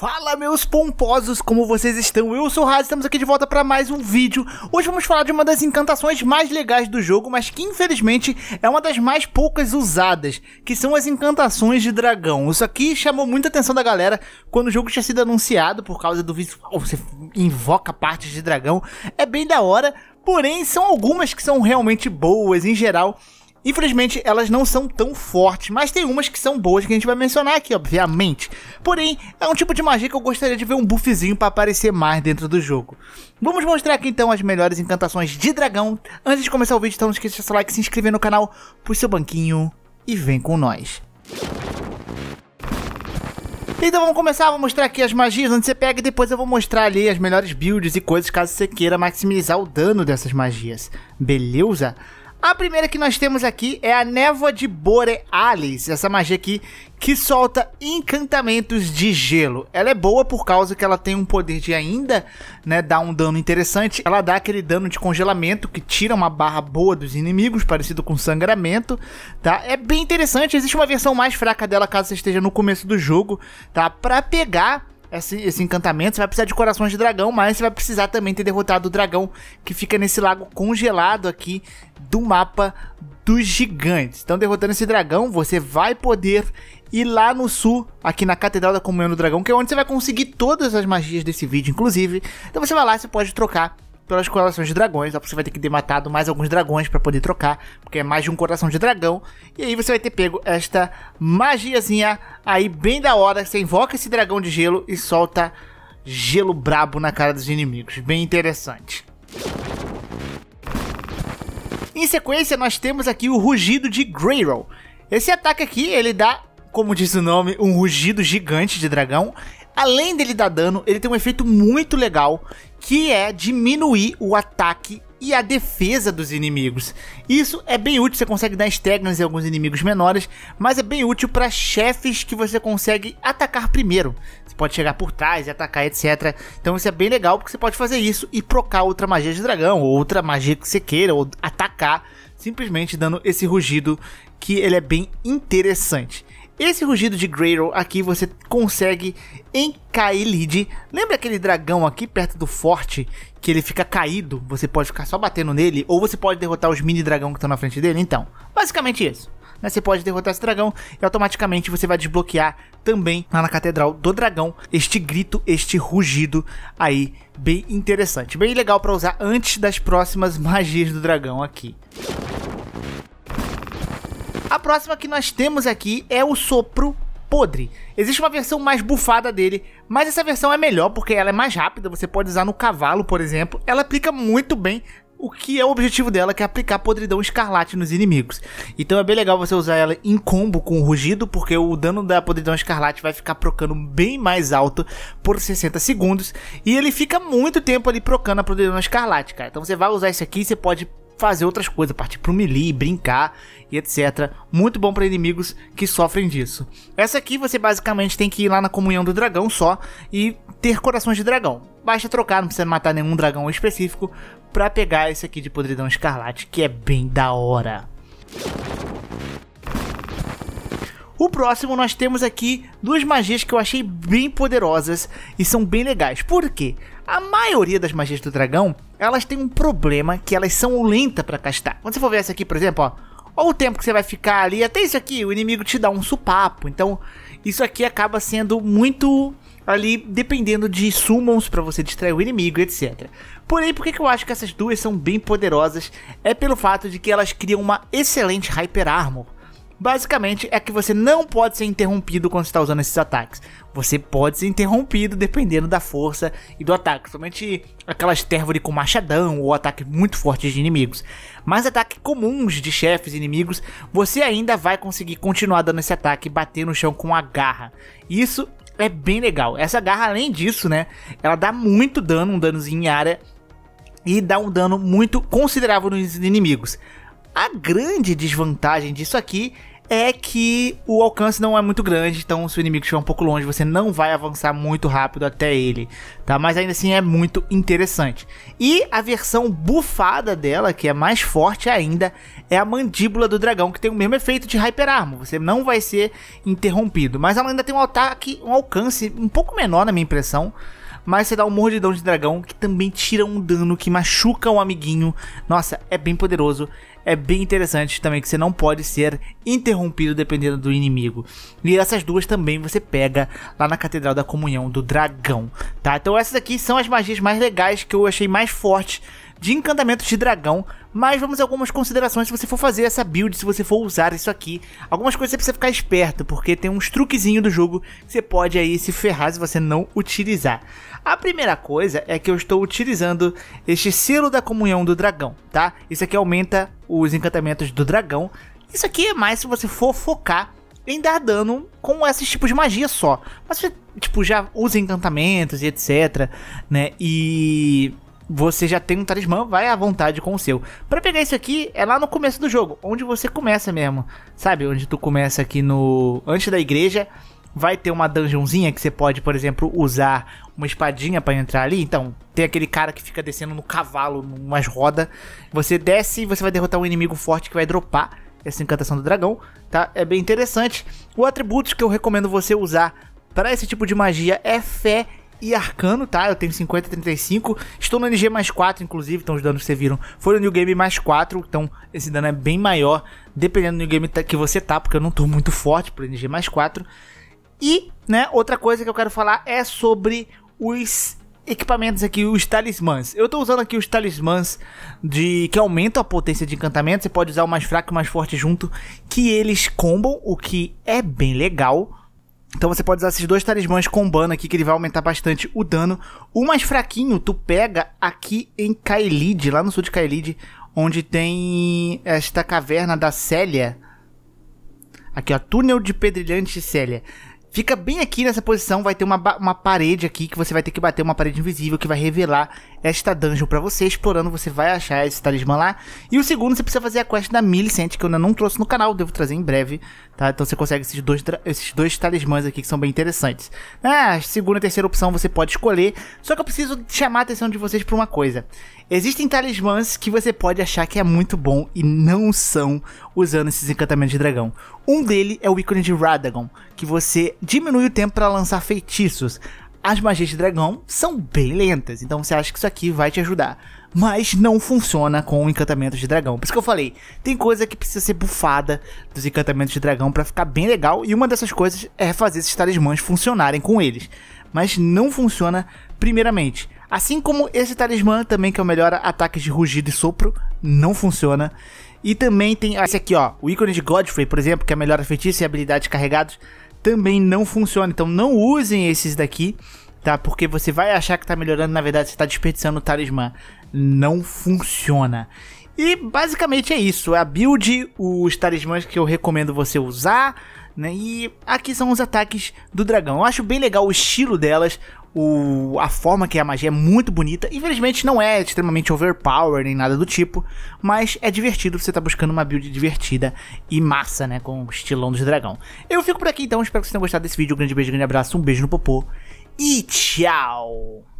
Fala meus pomposos, como vocês estão? Eu sou o Raz, estamos aqui de volta para mais um vídeo. Hoje vamos falar de uma das encantações mais legais do jogo, mas que infelizmente é uma das mais poucas usadas, que são as encantações de dragão. Isso aqui chamou muita atenção da galera quando o jogo tinha sido anunciado por causa do visual, você invoca partes de dragão. É bem da hora, porém são algumas que são realmente boas em geral. Infelizmente, elas não são tão fortes, mas tem umas que são boas que a gente vai mencionar aqui, obviamente. Porém, é um tipo de magia que eu gostaria de ver um buffzinho para aparecer mais dentro do jogo. Vamos mostrar aqui então as melhores encantações de dragão. Antes de começar o vídeo, então não esqueça de seu like, se inscrever no canal, puxa seu banquinho e vem com nós. Então vamos começar, vou mostrar aqui as magias onde você pega e depois eu vou mostrar ali as melhores builds e coisas caso você queira maximizar o dano dessas magias. Beleza? A primeira que nós temos aqui é a Névoa de Borealis, essa magia aqui que solta encantamentos de gelo. Ela é boa por causa que ela tem um poder de ainda, né, dar um dano interessante. Ela dá aquele dano de congelamento que tira uma barra boa dos inimigos, parecido com sangramento, tá? É bem interessante, existe uma versão mais fraca dela caso você esteja no começo do jogo, tá? Para pegar esse, esse, encantamento, você vai precisar de corações de dragão, mas você vai precisar também ter derrotado o dragão que fica nesse lago congelado aqui do mapa dos gigantes. Então, derrotando esse dragão, você vai poder ir lá no sul, aqui na Catedral da Comunhão do Dragão, que é onde você vai conseguir todas as magias desse vídeo, inclusive. Então, você vai lá, você pode trocar pelas corações de dragões. Você vai ter que ter matado mais alguns dragões para poder trocar, porque é mais de um coração de dragão. E aí você vai ter pego esta magiazinha aí bem da hora. Você invoca esse dragão de gelo e solta gelo brabo na cara dos inimigos. Bem interessante. Em sequência, nós temos aqui o rugido de Greyroll. Esse ataque aqui, ele dá, como diz o nome, um rugido gigante de dragão. Além dele dar dano, ele tem um efeito muito legal, que é diminuir o ataque e a defesa dos inimigos. Isso é bem útil, você consegue dar stagnas em alguns inimigos menores, mas é bem útil para chefes que você consegue atacar primeiro. Você pode chegar por trás e atacar, etc. Então isso é bem legal porque você pode fazer isso e procar outra magia de dragão, ou outra magia que você queira, ou atacar, simplesmente dando esse rugido que ele é bem interessante. Esse rugido de Greyroll aqui você consegue em Kaelid. Lembra aquele dragão aqui perto do forte que ele fica caído? Você pode ficar só batendo nele ou você pode derrotar os mini dragão que estão na frente dele? Então, basicamente isso. Né? Você pode derrotar esse dragão e automaticamente você vai desbloquear também lá na Catedral do Dragão este grito, este rugido aí bem interessante, bem legal para usar antes das próximas magias do dragão aqui. A próxima que nós temos aqui é o sopro podre. Existe uma versão mais bufada dele, mas essa versão é melhor porque ela é mais rápida, você pode usar no cavalo, por exemplo. Ela aplica muito bem o que é o objetivo dela, que é aplicar podridão escarlate nos inimigos. Então é bem legal você usar ela em combo com o rugido, porque o dano da podridão escarlate vai ficar procando bem mais alto por 60 segundos. E ele fica muito tempo ali procando a podridão escarlate, cara. Então você vai usar esse aqui, você pode fazer outras coisas, partir pro melee, brincar e etc. Muito bom para inimigos que sofrem disso. Essa aqui você basicamente tem que ir lá na comunhão do dragão só e ter corações de dragão. Basta trocar, não precisa matar nenhum dragão específico para pegar esse aqui de podridão escarlate, que é bem da hora. O próximo nós temos aqui duas magias que eu achei bem poderosas e são bem legais. Por quê? A maioria das magias do dragão, elas têm um problema que elas são lentas para castar. Quando você for ver essa aqui, por exemplo, ó, o tempo que você vai ficar ali, até isso aqui, o inimigo te dá um supapo. Então, isso aqui acaba sendo muito ali dependendo de summons para você distrair o inimigo, etc. Porém, por que eu acho que essas duas são bem poderosas? É pelo fato de que elas criam uma excelente Hyper Armor. Basicamente é que você não pode ser interrompido quando está usando esses ataques. Você pode ser interrompido dependendo da força e do ataque. Somente aquelas térvore com machadão ou ataque muito forte de inimigos. Mas ataques comuns de chefes inimigos, você ainda vai conseguir continuar dando esse ataque e bater no chão com a garra. Isso é bem legal. Essa garra, além disso, né, ela dá muito dano, um danozinho em área e dá um dano muito considerável nos inimigos. A grande desvantagem disso aqui é que o alcance não é muito grande, então se o inimigo estiver um pouco longe, você não vai avançar muito rápido até ele, tá? Mas ainda assim é muito interessante. E a versão bufada dela, que é mais forte ainda, é a mandíbula do dragão, que tem o mesmo efeito de Hyper Armor. Você não vai ser interrompido, mas ela ainda tem um ataque, um alcance um pouco menor na minha impressão mas você dá um mordidão de dragão que também tira um dano que machuca um amiguinho. Nossa, é bem poderoso, é bem interessante também que você não pode ser interrompido dependendo do inimigo. E essas duas também você pega lá na Catedral da Comunhão do Dragão, tá? Então essas aqui são as magias mais legais que eu achei mais fortes de encantamentos de dragão, mas vamos a algumas considerações se você for fazer essa build, se você for usar isso aqui. Algumas coisas você precisa ficar esperto, porque tem uns truquezinhos do jogo que você pode aí se ferrar se você não utilizar. A primeira coisa é que eu estou utilizando este selo da comunhão do dragão, tá? Isso aqui aumenta os encantamentos do dragão. Isso aqui é mais se você for focar em dar dano com esses tipos de magia só. Mas você, tipo, já usa encantamentos e etc, né? E você já tem um talismã, vai à vontade com o seu. Para pegar isso aqui é lá no começo do jogo, onde você começa mesmo, sabe? Onde tu começa aqui no antes da igreja, vai ter uma dungeonzinha que você pode, por exemplo, usar uma espadinha para entrar ali. Então, tem aquele cara que fica descendo no cavalo, numas rodas. Você desce e você vai derrotar um inimigo forte que vai dropar essa encantação do dragão, tá? É bem interessante. O atributo que eu recomendo você usar para esse tipo de magia é fé e arcano, tá? Eu tenho 50 e 35. Estou no NG mais 4, inclusive, então os danos que você viram foram no New Game mais 4. Então esse dano é bem maior, dependendo do New Game que você tá, porque eu não tô muito forte pro NG mais 4. E, né, outra coisa que eu quero falar é sobre os equipamentos aqui, os talismãs. Eu tô usando aqui os talismãs de que aumentam a potência de encantamento. Você pode usar o mais fraco e o mais forte junto, que eles combam, o que é bem legal. Então você pode usar esses dois talismãs combando aqui, que ele vai aumentar bastante o dano. O mais fraquinho, tu pega aqui em Kaelid, lá no sul de Kaelid, onde tem esta caverna da Célia. Aqui, ó, túnel de pedrilhante Célia. Fica bem aqui nessa posição, vai ter uma, uma parede aqui que você vai ter que bater uma parede invisível que vai revelar esta dungeon para você. Explorando, você vai achar esse talismã lá. E o segundo, você precisa fazer a quest da Millicent, que eu ainda não trouxe no canal, devo trazer em breve, tá? Então você consegue esses dois, esses dois talismãs aqui que são bem interessantes. Ah, segunda e terceira opção você pode escolher, só que eu preciso chamar a atenção de vocês para uma coisa. Existem talismãs que você pode achar que é muito bom e não são usando esses encantamentos de dragão. Um dele é o ícone de Radagon, que você diminui o tempo para lançar feitiços. As magias de dragão são bem lentas, então você acha que isso aqui vai te ajudar. Mas não funciona com encantamentos de dragão. Por isso que eu falei, tem coisa que precisa ser bufada dos encantamentos de dragão para ficar bem legal. E uma dessas coisas é fazer esses talismãs funcionarem com eles. Mas não funciona primeiramente. Assim como esse talismã também que é o melhor ataques de rugido e sopro, não funciona. E também tem esse aqui, ó, o ícone de Godfrey, por exemplo, que é melhora feitiço e habilidades carregados, também não funciona. Então não usem esses daqui, tá? Porque você vai achar que tá melhorando, na verdade você tá desperdiçando o talismã. Não funciona. E basicamente é isso, é a build, os talismãs que eu recomendo você usar, né? E aqui são os ataques do dragão. Eu acho bem legal o estilo delas, o, a forma que é a magia é muito bonita. Infelizmente não é extremamente overpower nem nada do tipo, mas é divertido você tá buscando uma build divertida e massa, né, com o estilão dos dragão. Eu fico por aqui então, espero que vocês tenham gostado desse vídeo. Um grande beijo, um grande abraço, um beijo no popô e tchau!